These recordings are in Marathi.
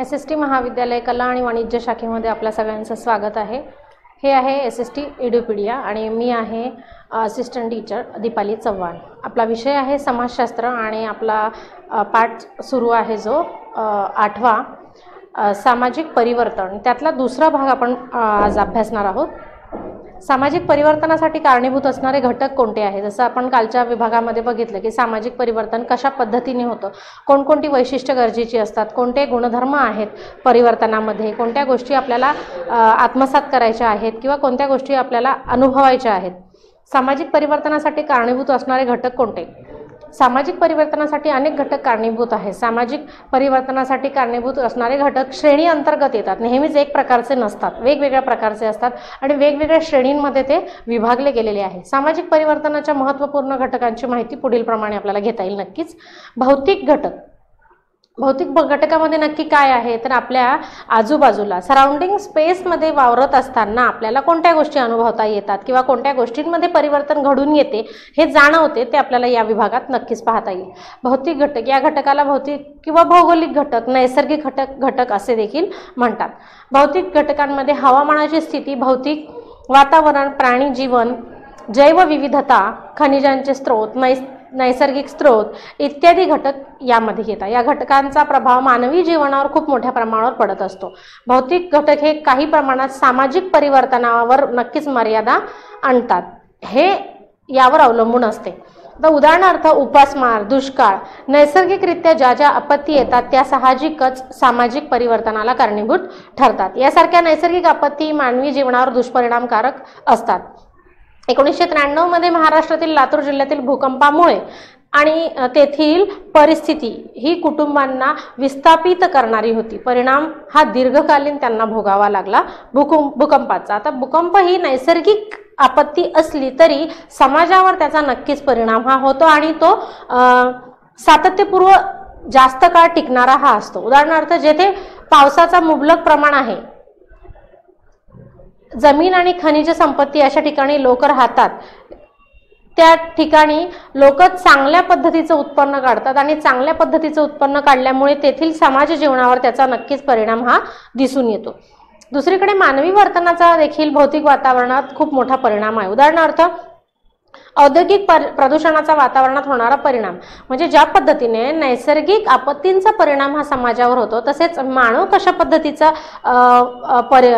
एस एस टी महाविद्यालय कला आणि वाणिज्य शाखेमध्ये आपल्या सगळ्यांचं स्वागत आहे. हे आहे एस एस टी एड्युपिडिया आणि मी आहे असिस्टंट टीचर दीपाली चव्हाण. आपला विषय आहे समाजशास्त्र आणि आपला पाठ सुरू आहे जो आठवा सामाजिक परिवर्तन. त्यातला दुसरा भाग आपण आज अभ्यासणार आहोत. सामाजिक परिवर्तनासाठी कारणीभूत असणारे घटक कोणते आहेत? जसं आपण कालच्या विभागामध्ये बघितलं की सामाजिक परिवर्तन कशा पद्धतीने होतं? कोणकोणती वैशिष्ट्य गरजेची असतात? कोणते गुणधर्म आहेत परिवर्तनामध्ये? कोणत्या गोष्टी आपल्याला आत्मसात करायच्या आहेत किंवा कोणत्या गोष्टी आपल्याला अनुभवायच्या आहेत? सामाजिक परिवर्तनासाठी कारणीभूत असणारे घटक कोणते? सामाजिक परिवर्तनासाठी अनेक घटक कारणीभूत आहेत. सामाजिक परिवर्तनासाठी कारणीभूत असणारे घटक श्रेणी अंतर्गत येतात. नेहमीच एक प्रकारचे नसतात. वेगवेगळ्या प्रकारचे असतात आणि वेगवेगळ्या श्रेणींमध्ये ते विभागले गेलेले आहे. सामाजिक परिवर्तनाच्या महत्त्वपूर्ण घटकांची माहिती पुढील प्रमाणे आपल्याला घेता येईल नक्कीच. भौतिक घटक. भौतिक घटकामध्ये नक्की काय आहे तर आपल्या आजूबाजूला सराउंडिंग स्पेसमध्ये वावरत असताना आपल्याला कोणत्या गोष्टी अनुभवता येतात किंवा कोणत्या गोष्टींमध्ये परिवर्तन घडून येते हे जाणवते ते आपल्याला या विभागात नक्कीच पाहता येईल. भौतिक घटक या घटकाला भौतिक किंवा भौगोलिक घटक नैसर्गिक घटक घटक असे देखील म्हणतात. भौतिक घटकांमध्ये हवामानाची स्थिती भौतिक वातावरण प्राणी जीवन जैवविविधता खनिजांचे स्रोत नैस नैसर्गिक स्रोत इत्यादी घटक यामध्ये येतात या घटकांचा प्रभाव मानवी जीवनावर खूप मोठ्या प्रमाणावर पडत असतो. भौतिक घटक हे काही प्रमाणात सामाजिक परिवर्तनावर नक्कीच मर्यादा आणतात. हे यावर अवलंबून असते. तर उदाहरणार्थ उपासमार दुष्काळ नैसर्गिकरित्या ज्या ज्या आपत्ती येतात त्या साहजिकच सामाजिक परिवर्तनाला कारणीभूत ठरतात. यासारख्या नैसर्गिक आपत्ती मानवी जीवनावर दुष्परिणामकारक असतात. एकोणीसशे त्र्याण्णवमध्ये महाराष्ट्रातील लातूर जिल्ह्यातील भूकंपामुळे आणि तेथील परिस्थिती ही कुटुंबांना विस्थापित करणारी होती. परिणाम हा दीर्घकालीन त्यांना भोगावा लागला भूकंप भूकंपाचा. आता भूकंप ही नैसर्गिक आपत्ती असली तरी समाजावर त्याचा नक्कीच परिणाम हा होतो आणि तो सातत्यपूर्व जास्त काळ टिकणारा हा असतो. उदाहरणार्थ जेथे पावसाचा मुबलक प्रमाण आहे जमीन आणि खनिज संपत्ती अशा ठिकाणी लोक राहतात त्या ठिकाणी लोक चांगल्या पद्धतीचं उत्पन्न काढतात आणि चांगल्या पद्धतीचं उत्पन्न काढल्यामुळे तेथील समाज जीवनावर त्याचा नक्कीच परिणाम हा दिसून येतो. दुसरीकडे मानवी वर्तनाचा देखील भौतिक वातावरणात खूप मोठा परिणाम आहे. उदाहरणार्थ औद्योगिक पर प्रदूषणाचा वातावरणात होणारा परिणाम म्हणजे ज्या पद्धतीने नैसर्गिक आपत्तींचा परिणाम हा समाजावर होतो तसेच मानव कशा पद्धतीचा परि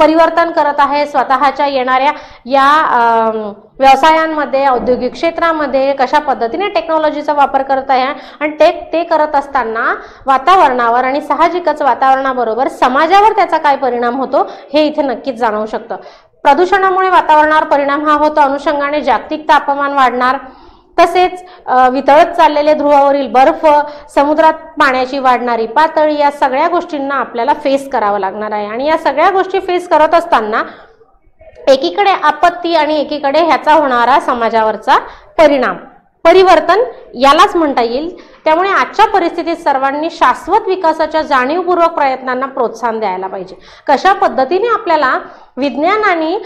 परिवर्तन करत आहे स्वतःच्या येणाऱ्या या व्यवसायांमध्ये औद्योगिक क्षेत्रामध्ये कशा पद्धतीने टेक्नॉलॉजीचा वापर करत आहे आणि ते ते करत असताना वातावरणावर आणि साहजिकच वातावरणाबरोबर समाजावर त्याचा काय परिणाम होतो हे इथे नक्कीच जाणवू शकतं. प्रदूषणामुळे वातावरणावर परिणाम हा होतो अनुषंगाने जागतिक तापमान वाढणार तसेच वितळत चाललेले ध्रुवावरील बर्फ समुद्रात पाण्याची वाढणारी पातळी या सगळ्या गोष्टींना आपल्याला फेस करावं लागणार आहे. आणि या सगळ्या गोष्टी फेस करत असताना एकीकडे आपत्ती आणि एकीकडे ह्याचा होणारा समाजावरचा परिणाम. परिवर्तन यालाच म्हणता येईल. त्यामुळे आजच्या परिस्थितीत सर्वांनी शाश्वत विकासाच्या जाणीवपूर्वक प्रयत्नांना प्रोत्साहन द्यायला पाहिजे. कशा पद्धतीने आपल्याला विज्ञान आणि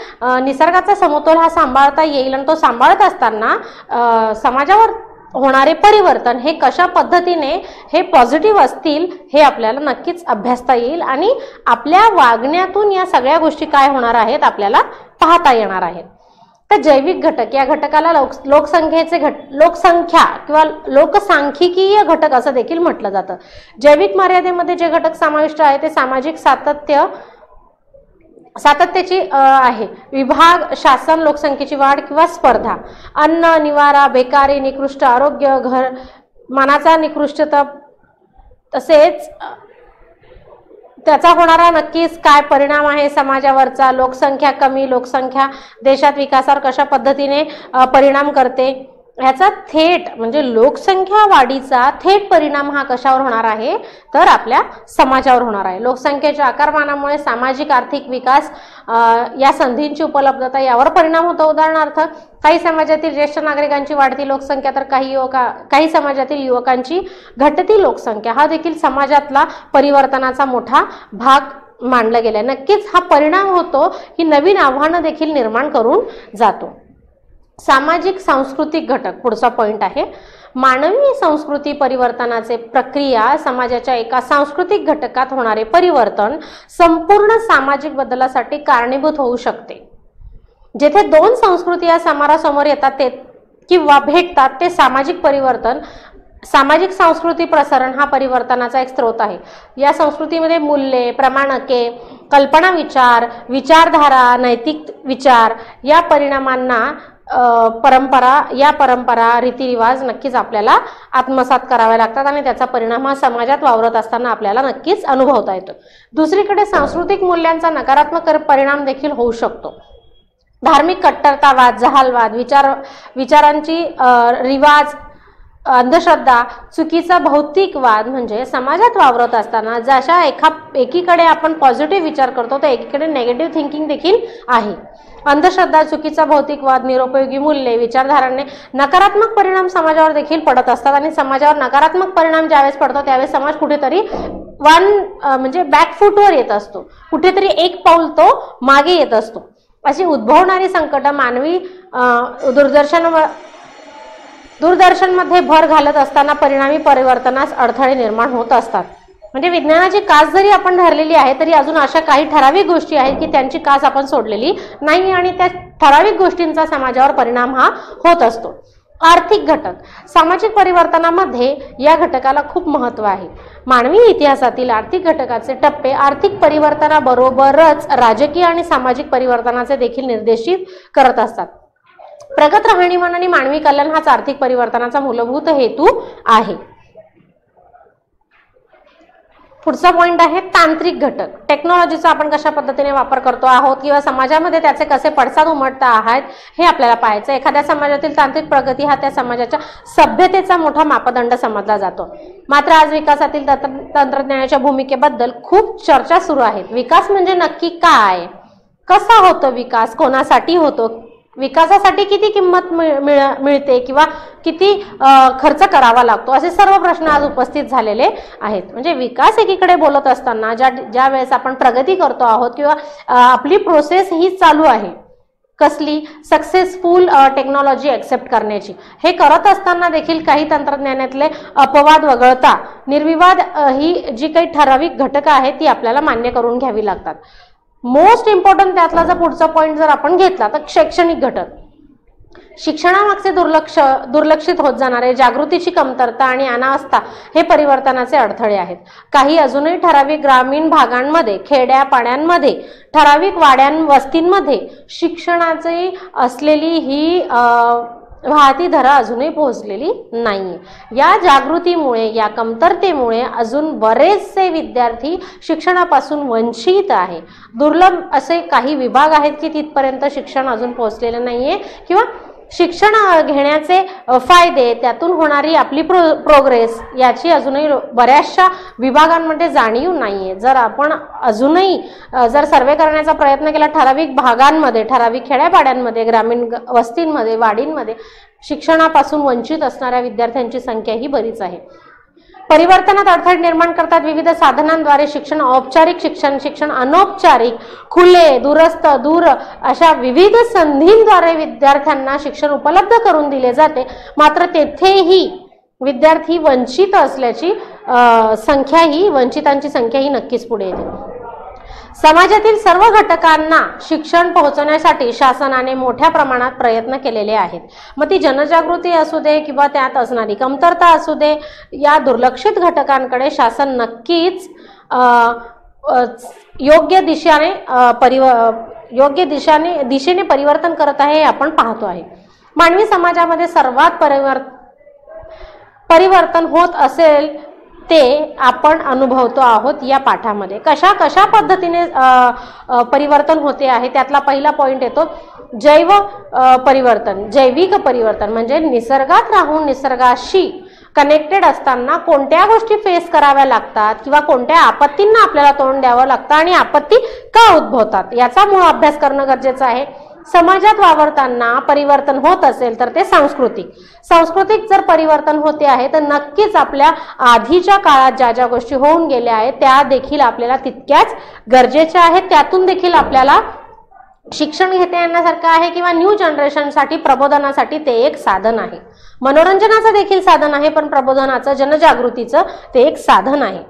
निसर्गाचा समतोल हा सांभाळता येईल आणि तो सांभाळत असताना समाजावर होणारे परिवर्तन हे कशा पद्धतीने हे पॉझिटिव्ह असतील हे आपल्याला नक्कीच अभ्यासता येईल आणि आपल्या वागण्यातून या सगळ्या गोष्टी काय होणार आहेत आपल्याला पाहता येणार आहेत. तर जैविक घटक या घटकाला लोक लोकसंख्येचे घट लोकसंख्या किंवा लोकसांख्यिकीय घटक असं देखील म्हटलं जातं. जैविक मर्यादेमध्ये जे घटक समाविष्ट आहे ते सामाजिक सातत्य सातत्याची आहे. विभाग शासन लोकसंख्येची वाढ किंवा स्पर्धा. अन्न निवारा बेकारी निकृष्ट आरोग्य घर मनाचा निकृष्टता तसेच त्याचा होणारा नक्कीच काय परिणाम आहे समाजावरचा? लोकसंख्या कमी लोकसंख्या देशात विकासावर कशा पद्धतीने परिणाम करते? ह्याचा थेट म्हणजे लोकसंख्या वाढीचा थेट परिणाम हा कशावर होणार आहे? तर आपल्या समाजावर होणार आहे. लोकसंख्येच्या आकारमानामुळे सामाजिक आर्थिक विकास या संधींची उपलब्धता यावर परिणाम होतो. उदाहरणार्थ काही समाजातील ज्येष्ठ नागरिकांची वाढती लोकसंख्या तर काही युवका काही समाजातील युवकांची घटती लोकसंख्या. हा देखील समाजातला परिवर्तनाचा मोठा भाग मानला गेलाय. नक्कीच हा परिणाम होतो ही नवीन आव्हानं देखील निर्माण करून जातो. सामाजिक सांस्कृतिक घटक. पुढचा पॉईंट आहे. मानवी संस्कृती परिवर्तनाचे प्रक्रिया समाजाच्या एका सांस्कृतिक घटकात होणारे परिवर्तन संपूर्ण सामाजिक बदलासाठी कारणीभूत होऊ शकते. जेथे दोन संस्कृती या समारासमोर येतात ते किंवा भेटतात ते सामाजिक परिवर्तन सामाजिक संस्कृती प्रसारण हा परिवर्तनाचा एक स्रोत आहे. या संस्कृतीमध्ये मूल्ये प्रमाणके कल्पना विचार विचारधारा नैतिक विचार या परिणामांना परंपरा या परंपरा रीतिरिवाज नक्कीच आपल्याला आत्मसात करावे लागतात आणि त्याचा परिणाम हा समाजात वावरत असताना आपल्याला नक्कीच अनुभवता येतो. दुसरीकडे सांस्कृतिक मूल्यांचा नकारात्मक परिणाम देखील होऊ शकतो. धार्मिक कट्टरतावाद जहालवाद विचार विचारांची रिवाज अंधश्रद्धा चुकीचा भौतिकवाद म्हणजे समाजात वावरत असताना जशा एका एकीकडे आपण पॉझिटिव्ह विचार करतो तर एकीकडे नेगेटिव्ह थिंकिंग देखील आहे. अंधश्रद्धा चुकीचा भौतिकवाद निरुपयोगी मूल्ये विचारधाराने नकारात्मक परिणाम समाजावर देखील पडत असतात आणि समाजावर नकारात्मक परिणाम ज्यावेळेस पडतो त्यावेळेस समाज कुठेतरी वन म्हणजे बॅकफूटवर येत असतो. कुठेतरी एक पाऊल तो मागे येत असतो. अशी उद्भवणारी संकट मानवी दुर्दर्शन दूरदर्शनमध्ये भर घालत असताना परिणामी परिवर्तनास अडथळे निर्माण होत असतात. म्हणजे विज्ञानाची कास जरी आपण धरलेली आहे तरी अजून अशा काही ठराविक गोष्टी आहेत की त्यांची कास आपण सोडलेली नाही आणि त्या ठराविक गोष्टींचा समाजावर परिणाम हा होत असतो. आर्थिक घटक. सामाजिक परिवर्तनामध्ये या घटकाला खूप महत्त्व आहे. मानवी इतिहासातील आर्थिक घटकाचे टप्पे आर्थिक परिवर्तनाबरोबरच राजकीय आणि सामाजिक परिवर्तनाचे देखील निर्देशित करत असतात. प्रगत राहणीमान आणि मानवी कल्याण हाच आर्थिक परिवर्तनाचा मूलभूत हेतू आहे. पुढचा पॉइंट आहे तांत्रिक घटक. टेक्नॉलॉजीचा आपण कशा पद्धतीने वापर करतो आहोत किंवा समाजामध्ये त्याचे कसे पडसाद उमटता आहेत हे आपल्याला पाहायचं एखाद्या समाजातील तांत्रिक प्रगती हा त्या समाजाच्या सभ्यतेचा मोठा मापदंड समजला जातो. मात्र आज विकासातील तंत्रज्ञानाच्या भूमिकेबद्दल खूप चर्चा सुरू आहेत विकास म्हणजे नक्की काय? कसा होतो विकास? कोणासाठी होतो? विकासासाठी किती किंमत मिळते किंवा किती खर्च करावा लागतो? असे सर्व प्रश्न आज उपस्थित झालेले आहेत. म्हणजे विकास एकीकडे बोलत असताना ज्या ज्या वेळेस आपण प्रगती करतो आहोत किंवा आपली प्रोसेस ही चालू आहे कसली? सक्सेसफुल टेक्नॉलॉजी ऍक्सेप्ट करण्याची. हे करत असताना देखील काही तंत्रज्ञानातले अपवाद वगळता निर्विवाद ही जी काही ठराविक घटकं आहेत ती आपल्याला मान्य करून घ्यावी लागतात. मोस्ट इम्पॉर्टंट त्यातला जर पुढचा पॉईंट जर आपण घेतला तर शैक्षणिक घटक. शिक्षणामागचे दुर्लक्ष दुर्लक्षित होत जाणारे जागृतीची कमतरता आणि अनावस्था हे परिवर्तनाचे अडथळे आहेत. काही अजूनही ठराविक ग्रामीण भागांमध्ये खेड्या पाड्यांमध्ये ठराविक वाड्यां वस्तींमध्ये शिक्षणाची असलेली ही वाहती धरा अजूनही पोहोचलेली नाही या जागृतीमुळे या कमतरतेमुळे अजून बरेचसे विद्यार्थी शिक्षणापासून वंचित आहे. दुर्लभ असे काही विभाग आहेत की तिथपर्यंत शिक्षण अजून पोहोचलेलं नाहीये किंवा शिक्षण घेण्याचे फायदे त्यातून होणारी आपली प्रो प्रोग्रेस याची अजूनही बऱ्याचशा विभागांमध्ये जाणीव नाही आहे जर आपण अजूनही जर सर्वे करण्याचा प्रयत्न केला ठराविक भागांमध्ये ठराविक खेड्यापाड्यांमध्ये ग्रामीण वस्तींमध्ये वाडींमध्ये शिक्षणापासून वंचित असणाऱ्या विद्यार्थ्यांची संख्या ही बरीच आहे. परिवर्तनात अडथळे निर्माण करतात. विविध साधनांद्वारे शिक्षण औपचारिक शिक्षण शिक्षण अनौपचारिक खुले दूरस्थ दूर अशा विविध संधींद्वारे विद्यार्थ्यांना शिक्षण उपलब्ध करून दिले जाते. मात्र तेथेही विद्यार्थी वंचित असल्याची संख्या ही वंचितांची संख्या ही नक्कीच पुढे येते. समाजातील सर्व घटकांना शिक्षण पोहोचवण्यासाठी शासनाने मोठ्या प्रमाणात प्रयत्न केलेले आहेत. मग ती जनजागृती असू दे किंवा त्यात असणारी कमतरता असू दे या दुर्लक्षित घटकांकडे शासन नक्कीच योग्य दिशेने परिव योग्य दिशाने दिशेने परिवर्तन करत आहे हे आपण पाहतो आहे. मानवी समाजामध्ये सर्वात परिवर्त परिवर्तन होत असेल ते आपण अनुभवतो आहोत या पाठामध्ये. कशा कशा पद्धतीने परिवर्तन होते आहे? त्यातला पहिला पॉइंट येतो जैव परिवर्तन जैविक परिवर्तन म्हणजे निसर्गात राहून निसर्गाशी कनेक्टेड असताना कोणत्या गोष्टी फेस कराव्या लागतात किंवा कोणत्या आपत्तींना आपल्याला तोंड द्यावं लागतं आणि आपत्ती का उद्भवतात? याचा मूळ अभ्यास करणं गरजेचं आहे. समाजात वावरताना परिवर्तन होत असेल तर ते सांस्कृतिक. सांस्कृतिक जर परिवर्तन होते आहे तर नक्कीच आपल्या आधीच्या काळात ज्या ज्या गोष्टी होऊन गेल्या आहेत त्या देखील आपल्याला तितक्याच गरजेच्या आहेत. त्यातून देखील आपल्याला शिक्षण घेते येण्यासारखं आहे किंवा न्यू जनरेशनसाठी प्रबोधनासाठी ते एक साधन आहे. मनोरंजनाचं देखील साधन आहे पण प्रबोधनाचं जनजागृतीचं ते एक साधन आहे.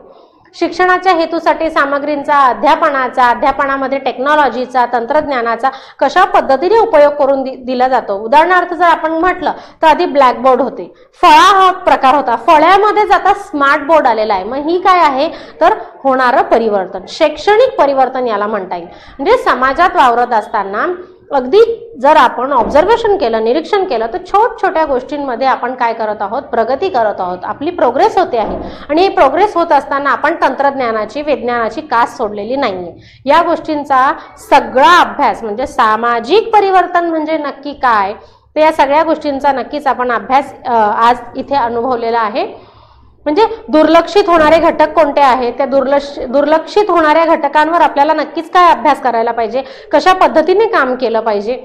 शिक्षणाच्या हेतूसाठी सामग्रींचा अध्यापनाचा अध्यापनामध्ये टेक्नॉलॉजीचा तंत्रज्ञानाचा कशा पद्धतीने उपयोग करून दि दिला जातो? उदाहरणार्थ जर आपण म्हटलं तर आधी ब्लॅकबोर्ड होते. फळा हा प्रकार होता. फळ्यामध्ये आता स्मार्ट बोर्ड आलेला आहे. मग ही काय आहे? तर होणारं परिवर्तन. शैक्षणिक परिवर्तन याला म्हणता येईल. म्हणजे समाजात वावरत असताना अगदी जर आपण ऑब्झर्वेशन केलं निरीक्षण केलं तर छोट छोट्या गोष्टींमध्ये आपण काय करत आहोत? प्रगती करत आहोत. आपली प्रोग्रेस होते आहे. आणि ही प्रोग्रेस होत असताना आपण तंत्रज्ञानाची विज्ञानाची कास सोडलेली नाहीये. या गोष्टींचा सगळा अभ्यास म्हणजे सामाजिक परिवर्तन म्हणजे नक्की काय? तर या सगळ्या गोष्टींचा नक्कीच आपण अभ्यास आज इथे अनुभवलेला आहे. म्हणजे दुर्लक्षित होणारे घटक कोणते आहेत? त्या दुर्लक्ष दुर्लक्षित होणाऱ्या घटकांवर आपल्याला नक्कीच काय अभ्यास करायला पाहिजे? कशा पद्धतीने काम केलं पाहिजे?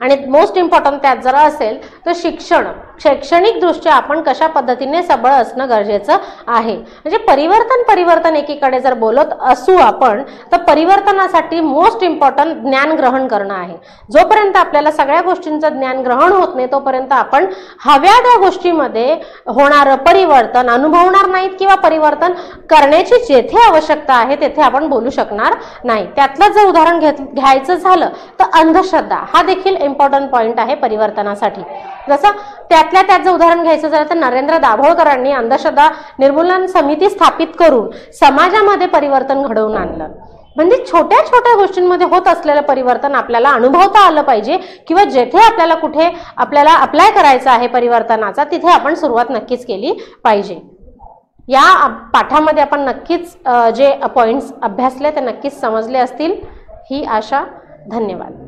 आणि मोस्ट इम्पॉर्टंट त्यात जर असेल तर शिक्षण. शैक्षणिकदृष्ट्या आपण कशा पद्धतीने सबळ असणं गरजेचं आहे? म्हणजे परिवर्तन परिवर्तन एकीकडे जर बोलत असू आपण तर परिवर्तनासाठी मोस्ट इम्पॉर्टंट ज्ञान ग्रहण करणं आहे. जोपर्यंत आपल्याला सगळ्या गोष्टींचं ज्ञान ग्रहण होत नाही तोपर्यंत आपण हव्या त्या गोष्टीमध्ये होणारं परिवर्तन अनुभवणार नाहीत किंवा परिवर्तन करण्याची जेथे आवश्यकता आहे तेथे आपण बोलू शकणार नाही. त्यातलं जर उदाहरण घेत घ्यायचं झालं तर अंधश्रद्धा. हा देखील इम्पॉर्टंट पॉईंट आहे परिवर्तनासाठी. जसं त्यातल्या त्याचं उदाहरण घ्यायचं झालं तर नरेंद्र दाभोळकरांनी अंधश्रद्धा निर्मूलन समिती स्थापित करून समाजामध्ये परिवर्तन घडवून आणलं. म्हणजे छोट्या छोट्या गोष्टींमध्ये होत असलेलं परिवर्तन आपल्याला अनुभवता आलं पाहिजे किंवा जेथे आपल्याला कुठे आपल्याला अप्लाय करायचं आहे परिवर्तनाचा तिथे आपण सुरुवात नक्कीच केली पाहिजे. या पाठामध्ये आपण नक्कीच जे पॉईंट्स अभ्यासले ते नक्कीच समजले असतील. ही आशा धन्यवाद.